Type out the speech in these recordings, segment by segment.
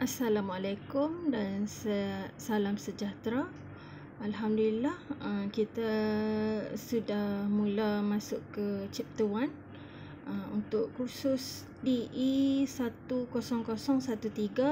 Assalamualaikum dan salam sejahtera. Alhamdulillah uh, kita sudah mula masuk ke chapter 1 uh, untuk kursus DE 10013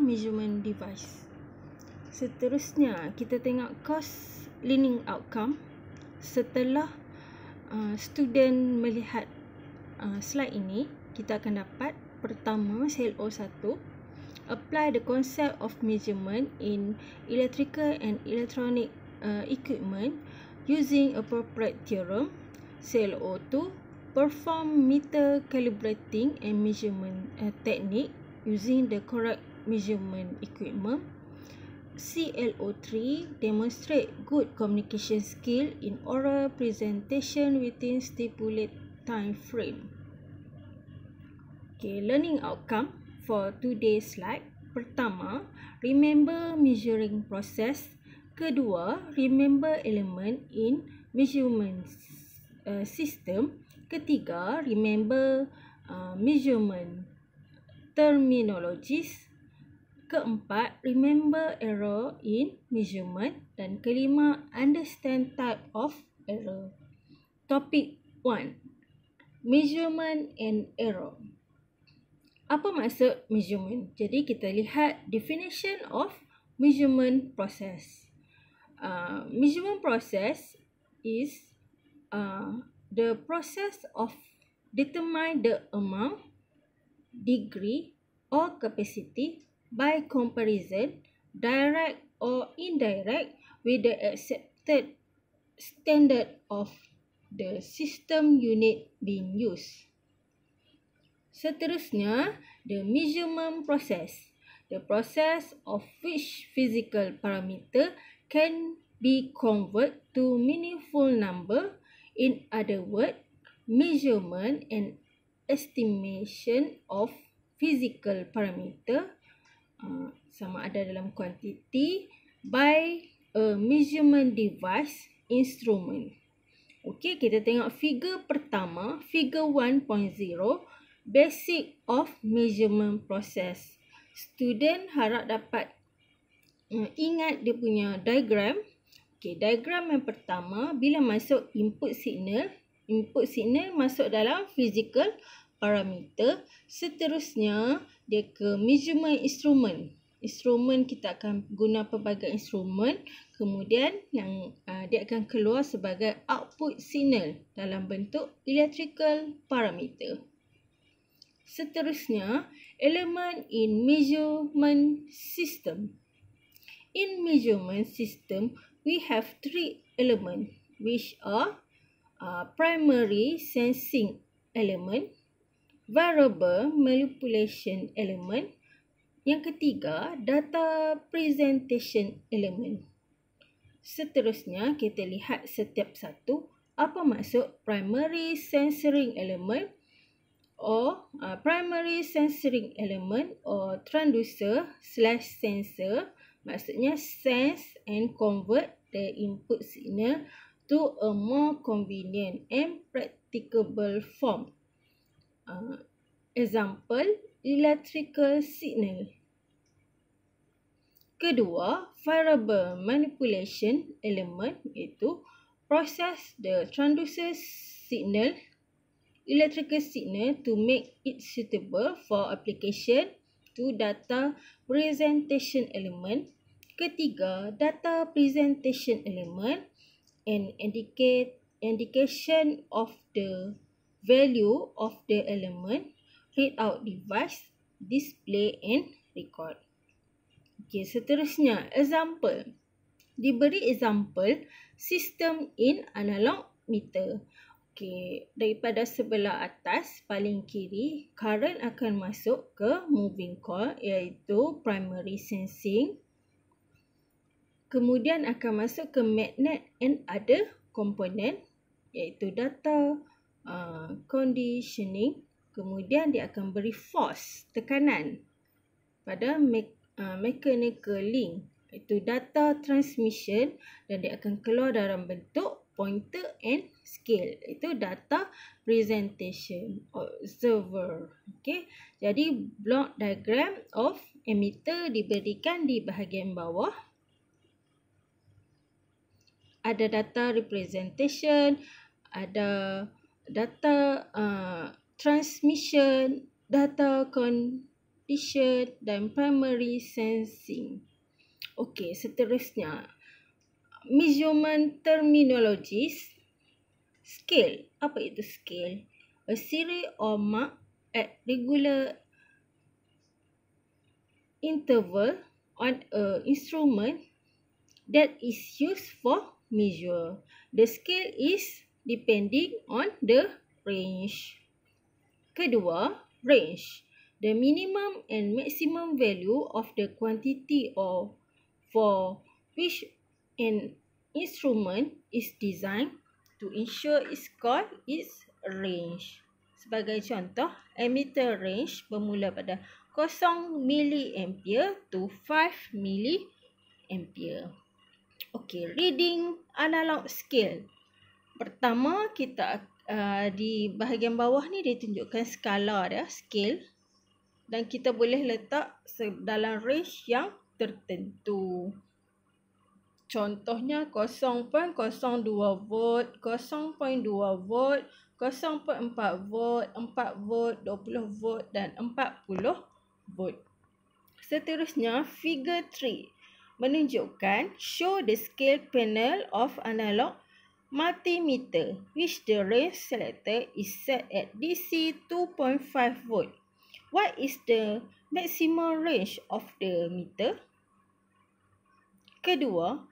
measurement device. Seterusnya kita tengok course learning outcome setelah uh, student melihat slide ini kita akan dapat pertama CLO1 apply the concept of measurement in electrical and electronic uh, equipment using appropriate theorem. CLO2 perform meter calibrating and measurement uh, technique using the correct measurement equipment. CLO3 demonstrate good communication skill in oral presentation within stipulated time frame. Okay, learning outcome for today's slide. Pertama, remember measuring process. Kedua, remember element in measurement uh, system. Ketiga, remember uh, measurement terminologies. Keempat, remember error in measurement. Dan kelima, understand type of error. Topic 1. Measurement and error. Apa maksud measurement? Jadi kita lihat definition of measurement process. Uh, measurement process is uh, the process of determine the amount, degree or capacity by comparison, direct or indirect with the accepted standard of the system unit being used. Seterusnya, the measurement process. The process of which physical parameter can be converted to meaningful number. In other words, measurement and estimation of physical parameter uh, sama ada dalam quantity by a measurement device instrument. Okey, kita tengok figure pertama, figure 1.0 basic of measurement process. Student harap dapat uh, ingat dia punya diagram. Okey, diagram yang pertama bila masuk input signal, input signal masuk dalam physical parameter. Seterusnya dia ke measurement instrument. Instrument kita akan guna pelbagai instrumen. Kemudian yang uh, dia akan keluar sebagai output signal dalam bentuk electrical parameter. Seterusnya, elemen in measurement system. In measurement system, we have three elements which are uh, primary sensing element, variable manipulation element, yang ketiga data presentation element. Seterusnya kita lihat setiap satu apa maksud primary sensoring element or uh, primary sensoring element or transducer slash sensor maksudnya sense and convert the input signal to a more convenient and practicable form. Uh, example, electrical signal. Kedua, variable manipulation element iaitu process the transducer signal electrical signal to make it suitable for application to data presentation element. Ketiga, data presentation element and indicate indication of the value of the element, readout device, display and record. Okay, seterusnya, example. Diberi example, system in analog meter. Okey, daripada sebelah atas paling kiri, current akan masuk ke moving coil iaitu primary sensing. Kemudian akan masuk ke magnet and other component iaitu data uh, conditioning. Kemudian dia akan beri force, tekanan pada me- uh, mechanical link iaitu data transmission dan dia akan keluar dalam bentuk pointer and scale. Itu data presentation observer. Okay. Jadi block diagram of emitter diberikan di bahagian bawah. Ada data representation, ada data uh, transmission, data condition dan primary sensing. Okey, seterusnya measurement terminologies scale. Apa itu scale? A series of mark at regular interval on a instrument that is used for measure. The scale is depending on the range. Kedua, range. The minimum and maximum value of the quantity of for which an instrument is designed to ensure its called its range. Sebagai contoh, emitter range bermula pada 0 milliampere to 5 milliampere. Okey, reading analog scale. Pertama, kita uh, di bahagian bawah ni dia tunjukkan skala dia, scale. Dan kita boleh letak dalam range yang tertentu. Contohnya 0.02 volt, 0.2 volt, 0.4 volt, 4 volt, 20 volt dan 40 volt. Seterusnya, figure 3 menunjukkan show the scale panel of analog multimeter which the range selected is set at DC 2.5 volt. What is the maximum range of the meter? Kedua,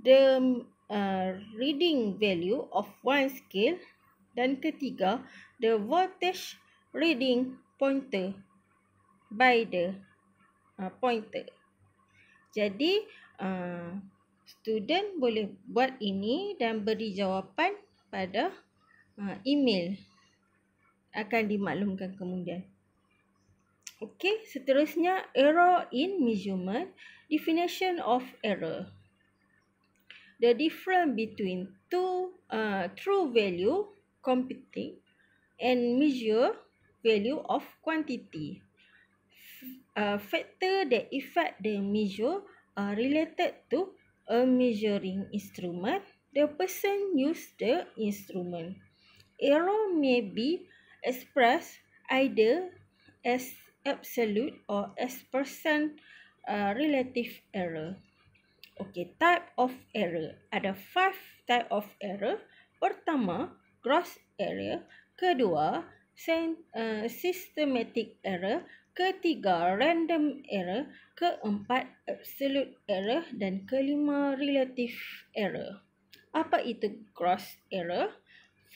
the uh, reading value of one scale. Dan ketiga, the voltage reading pointer by the uh, pointer. Jadi, uh, student boleh buat ini dan beri jawapan pada uh, email akan dimaklumkan kemudian. Okey, seterusnya error in measurement. Definition of error. The difference between two uh, true value computing and measure value of quantity. Uh, factor that affect the measure are related to a measuring instrument. The person use the instrument. Error may be expressed either as absolute or as percent uh, relative error. Okay, type of error. Ada five type of error. Pertama, gross error. Kedua, uh, systematic error. Ketiga, random error. Keempat, absolute error. Dan kelima, relative error. Apa itu gross error?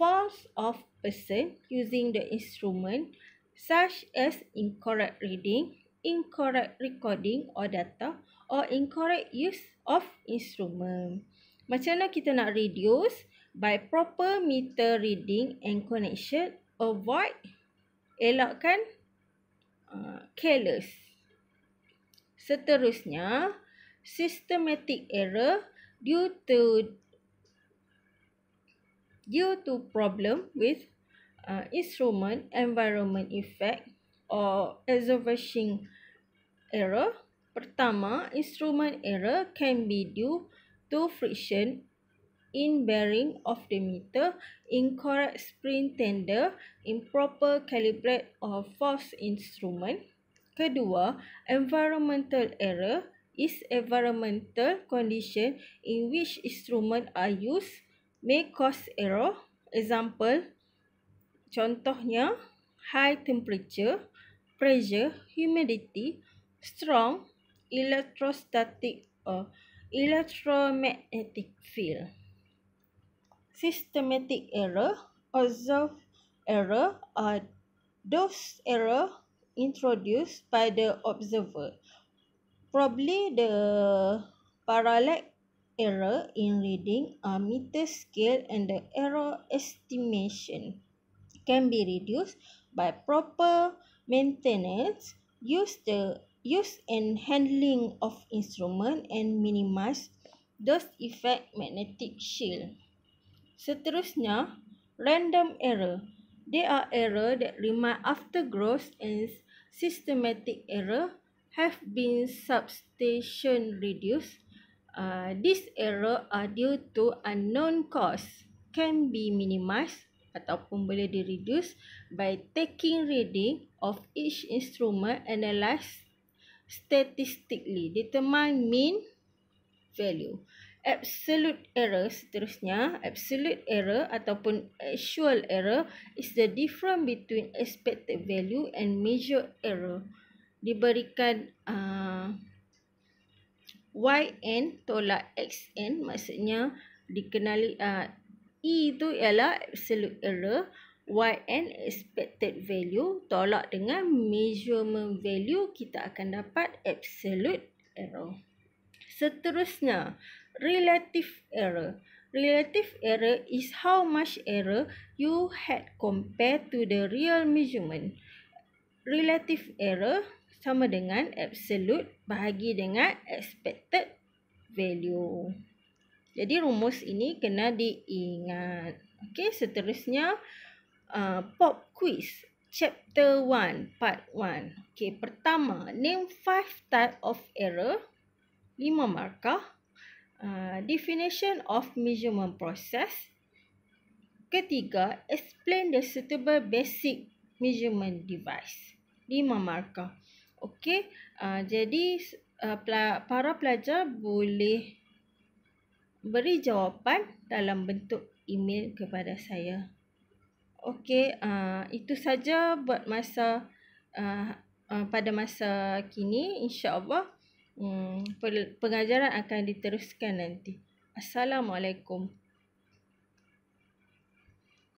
False of person using the instrument such as incorrect reading, incorrect recording or data or incorrect use of instrument. Macam mana kita nak reduce? By proper meter reading and connection, avoid, elakkan uh, careless. Seterusnya, systematic error due to due to problem with uh, instrument environment effect or observation error. Pertama, instrument error can be due to friction in bearing of the meter, incorrect spring tender, improper calibrate or false instrument. Kedua, environmental error is environmental condition in which instrument are used may cause error. Example, contohnya high temperature, pressure, humidity, strong electrostatic or electromagnetic field. Systematic error, observed error are those error introduced by the observer. Probably the parallax error in reading a meter scale and the error estimation can be reduced by proper maintenance. Use the use and handling of instrument and minimize those effect magnetic shield. Seterusnya, random error. They are error that remain after growth and systematic error have been substation reduced. Uh, these error are due to unknown cause can be minimized ataupun boleh di reduce by taking reading of each instrument analyzed statistically determine mean value. Absolute error seterusnya absolute error ataupun actual error is the difference between expected value and measured error. Diberikan uh, yn tolak xn maksudnya dikenali uh, e itu ialah absolute error yn expected value tolak dengan measurement value kita akan dapat absolute error seterusnya relative error. Relative error is how much error you had compared to the real measurement. Relative error sama dengan absolute bahagi dengan expected value. Jadi rumus ini kena diingat. Okey, seterusnya uh, pop quiz chapter 1 part 1. Okey, pertama name five type of error. lima markah. Uh, definition of measurement process. Ketiga, explain the suitable basic measurement device. Lima markah. Okey, uh, jadi uh, para pelajar boleh beri jawapan dalam bentuk email kepada saya. Okey, uh, itu saja buat masa uh, uh, pada masa kini insya-Allah. Hmm, pengajaran akan diteruskan nanti. Assalamualaikum.